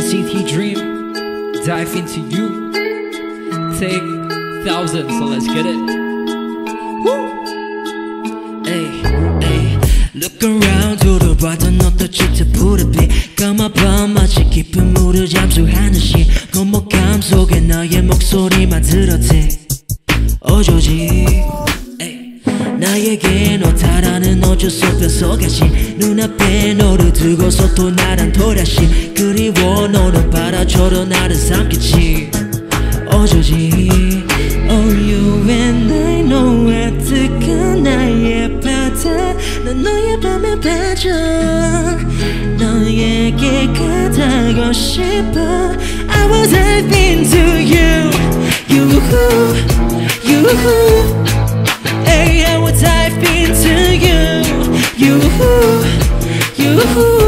NCT Dream, dive into you. Take thousands, so let's get it. Woo! Hey, hey. Look around to the bottom of the cheek to put a bit. 까마 밤 마치 깊은 물을 잠수하는 시 겁먹감 속에 나의 목소리만 들었지 어조지 나에게 너 다라는 어쩔 수 없던 서가시 눈앞에 너를 두고서 또 나란 도라시. 그리워 너는 바라처럼 나를 삼키지. 어조지? Oh you and I know 애틋한 나의 바다? 난 너의 밤에 빠져. 너에게 가다고 싶어. I will dive into you. You You Hey